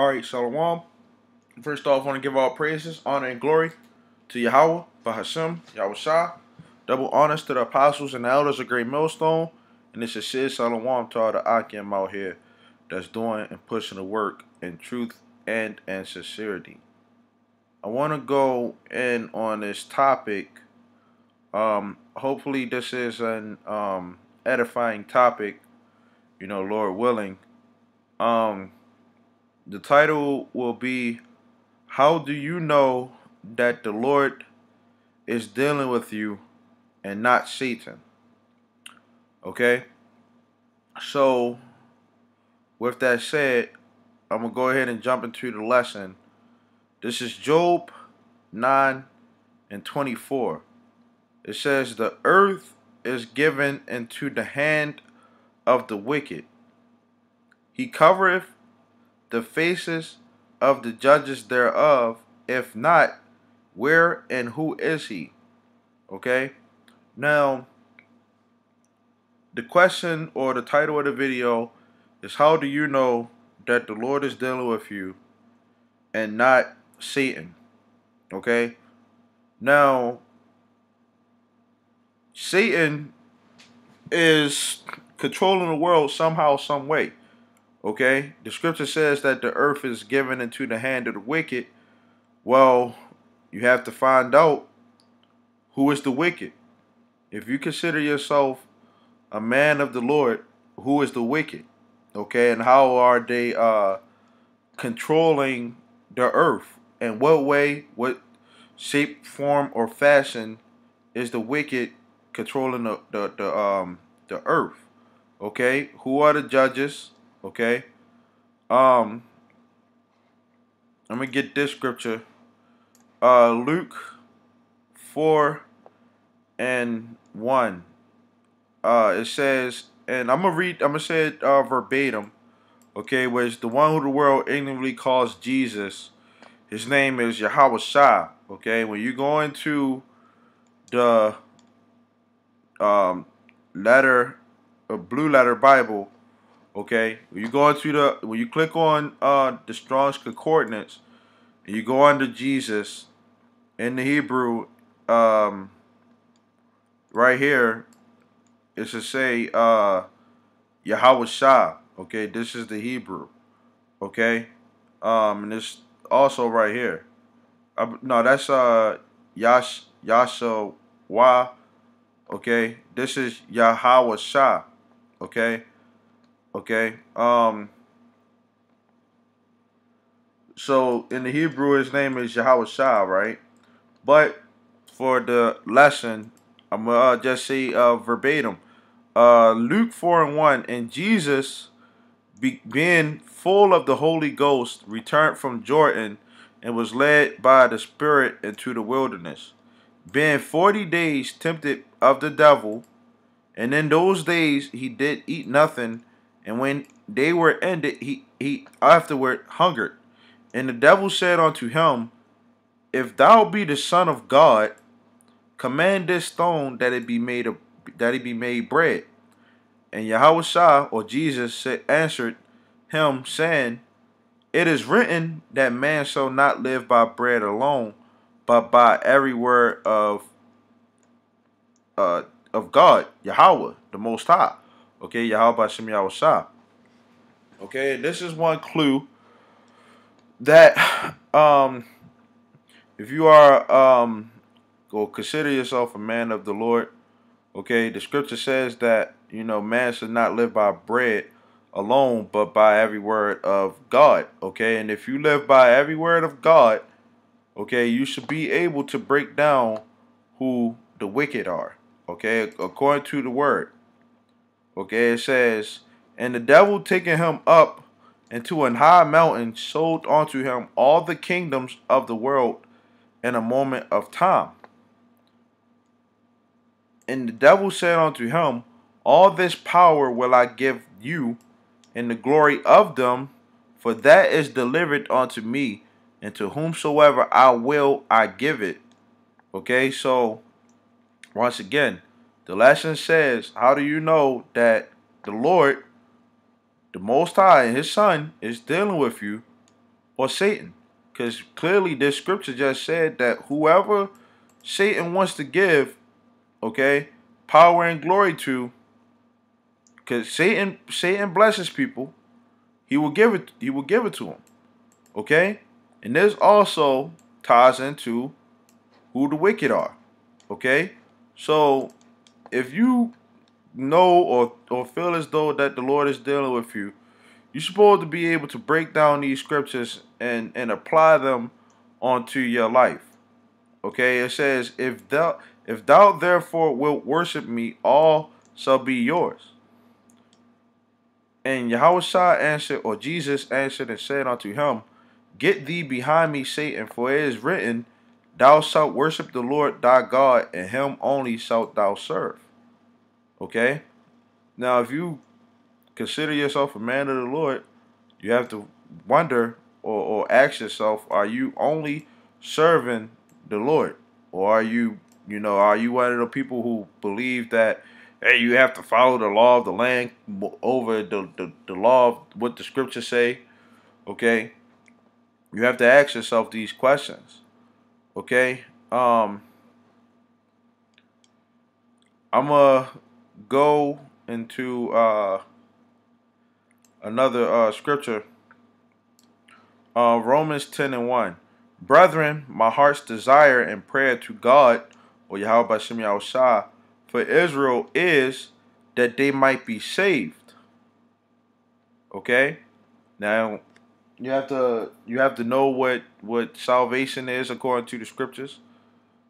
All right, Shalom. First off, I want to give all praises, honor, and glory to Yahweh, Bahashim, Yahweh Shah. Double honors to the apostles and the elders of Great Millstone. And this is Sid Shalom to all the Akim out here that's doing and pushing the work in truth and in sincerity. I want to go in on this topic. Um, hopefully, this is an um, edifying topic, you know, Lord willing. Um, the title will be How Do You Know That the Lord is Dealing with You and Not Satan? Okay? So, with that said, I'm going to go ahead and jump into the lesson. This is Job 9 and 24. It says, The earth is given into the hand of the wicked. He covereth the faces of the judges thereof. If not, where and who is he? Okay? Now, the question or the title of the video is How do you know that the Lord is dealing with you and not Satan? Okay? Now, Satan is controlling the world somehow, some way. Okay? The scripture says that the earth is given into the hand of the wicked. Well, you have to find out who is the wicked. If you consider yourself a man of the Lord, who is the wicked? Okay? And how are they uh controlling the earth? And what way, what shape, form, or fashion is the wicked controlling the, the, the um the earth? Okay? Who are the judges? Okay. Um let me get this scripture. Uh Luke four and one. Uh it says, and I'm gonna read I'm gonna say it uh, verbatim, okay, which the one who the world ignorantly calls Jesus, his name is Yahweh Shah. Okay, when you go into the um letter a blue letter Bible, Okay, when you go into the when you click on uh, the Strong's Concordance, and you go under Jesus in the Hebrew, um, right here, it's to say uh, Yahweh Shah. Okay, this is the Hebrew. Okay, um, and it's also right here. Uh, no, that's uh Yash Yahshua. Okay, this is Yahweh Shah. Okay. Okay. Um. So in the Hebrew, his name is Yahweh Shah, right? But for the lesson, I'm gonna uh, just say uh, verbatim. Uh, Luke four and one, and Jesus, be, being full of the Holy Ghost, returned from Jordan and was led by the Spirit into the wilderness, being forty days tempted of the devil. And in those days he did eat nothing and when they were ended, he, he afterward hungered. And the devil said unto him, If thou be the Son of God, command this stone that it be made that it be made bread. And Yahweh Shah, or Jesus, said, answered him, saying, It is written that man shall not live by bread alone, but by every word of uh, of God, Yahweh, the Most High. Okay, Yahweh Shem Yahweh Shah. Okay, this is one clue that um if you are um go consider yourself a man of the Lord, okay, the scripture says that, you know, man should not live by bread alone, but by every word of God. Okay, and if you live by every word of God, okay, you should be able to break down who the wicked are. Okay, according to the word. Okay, it says, And the devil taking him up into an high mountain showed unto him all the kingdoms of the world in a moment of time. And the devil said unto him, All this power will I give you, and the glory of them, for that is delivered unto me, and to whomsoever I will I give it. Okay, so once again, the lesson says, How do you know that the Lord, the Most High, and His Son is dealing with you or Satan. Because clearly this scripture just said that whoever Satan wants to give, okay, power and glory to, because Satan Satan blesses people, he will give it he will give it to them. Okay? And this also ties into who the wicked are. Okay? So if you know or, or feel as though that the Lord is dealing with you, you're supposed to be able to break down these scriptures and, and apply them onto your life. Okay, it says, if thou if thou therefore wilt worship me, all shall be yours. And Yahweh answered, or Jesus answered and said unto him, Get thee behind me, Satan, for it is written, Thou shalt worship the Lord thy God, and him only shalt thou serve. Okay? Now, if you consider yourself a man of the Lord, you have to wonder or, or ask yourself, are you only serving the Lord? Or are you, you know, are you one of the people who believe that, hey, you have to follow the law of the land over the, the, the law of what the scriptures say? Okay? You have to ask yourself these questions. Okay? Um, I'm going to go into uh, another uh, scripture. Uh, Romans 10 and 1. Brethren, my heart's desire and prayer to God, or Yahweh for Israel is that they might be saved. Okay? Now, you have to you have to know what what salvation is according to the scriptures.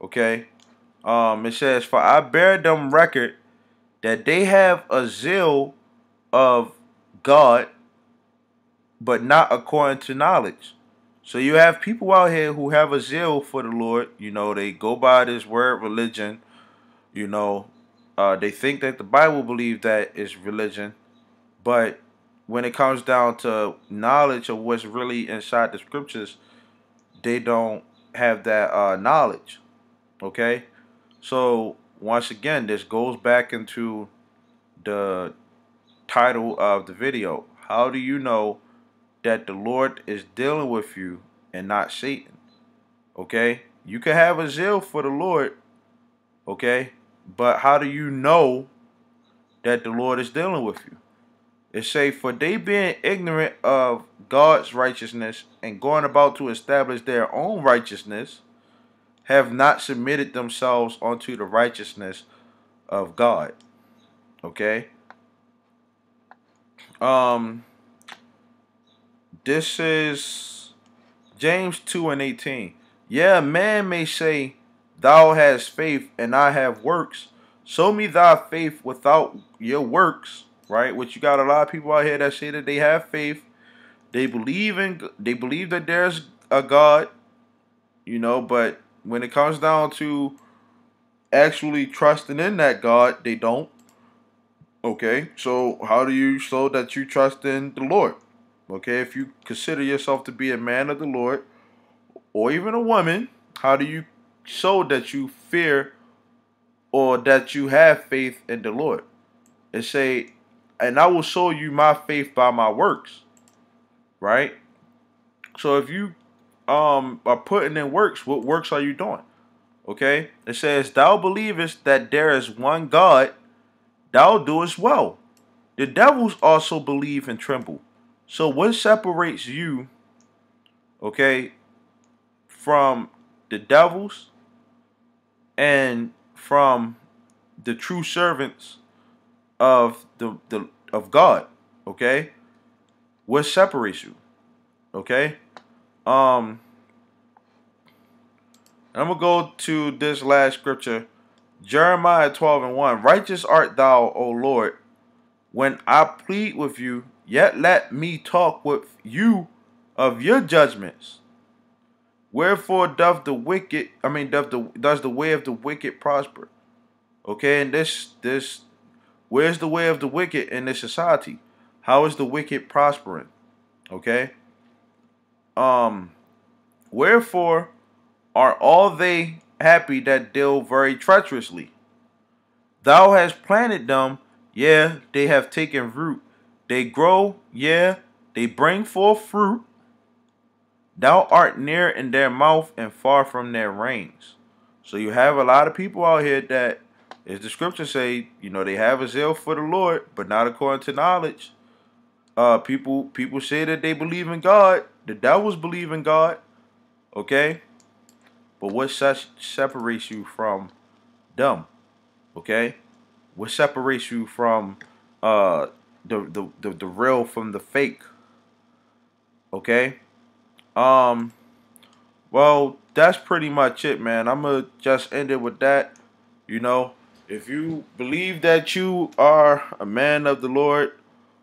Okay? Um, it says, For I bear them record that they have a zeal of God, but not according to knowledge. So you have people out here who have a zeal for the Lord. You know, they go by this word religion. You know, uh, they think that the Bible believes that is religion, but when it comes down to knowledge of what's really inside the scriptures, they don't have that uh, knowledge. Okay, so once again, this goes back into the title of the video. How do you know that the Lord is dealing with you and not Satan? Okay? You can have a zeal for the Lord, okay? But how do you know that the Lord is dealing with you? It say, For they being ignorant of God's righteousness and going about to establish their own righteousness, have not submitted themselves unto the righteousness of God. Okay? Um this is James 2 and 18. Yeah, man may say, Thou hast faith and I have works. Show me thy faith without your works, right? Which you got a lot of people out here that say that they have faith. They believe in they believe that there's a God, you know, but when it comes down to actually trusting in that God, they don't. Okay, so how do you show that you trust in the Lord? Okay, if you consider yourself to be a man of the Lord or even a woman, how do you show that you fear or that you have faith in the Lord? And say, and I will show you my faith by my works. Right? So if you um are putting in works, what works are you doing? Okay? It says, Thou believest that there is one God, thou doest well. The devils also believe and tremble. So what separates you, okay, from the devils and from the true servants of the, the of God, okay? What separates you? Okay? Um, I'm gonna go to this last scripture, Jeremiah 12 and 1. Righteous art thou, O Lord, when I plead with you, yet let me talk with you of your judgments. Wherefore doth the wicked, I mean, doth the does the way of the wicked prosper? Okay, and this this where's the way of the wicked in this society? How is the wicked prospering? Okay. Um, wherefore are all they happy that deal very treacherously? Thou hast planted them, yeah, they have taken root. They grow, yeah, they bring forth fruit. Thou art near in their mouth and far from their reins. So you have a lot of people out here that, as the scripture say, you know, they have a zeal for the Lord, but not according to knowledge. Uh, people people say that they believe in God. The devils believe in God. Okay, but what such separates you from them? Okay, what separates you from uh the the the, the real from the fake? Okay. Um, well, that's pretty much it, man. I'm gonna just end it with that. You know, if you believe that you are a man of the Lord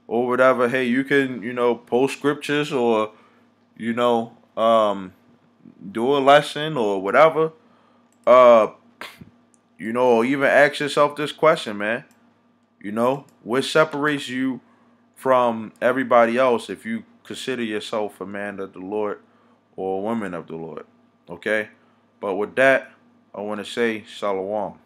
or whatever, hey, you can, you know, post scriptures or, you know, um, do a lesson or whatever. Uh, you know, even ask yourself this question, man. You know, what separates you from everybody else if you consider yourself a man of the Lord or a woman of the Lord. Okay? But with that, I want to say Shalom.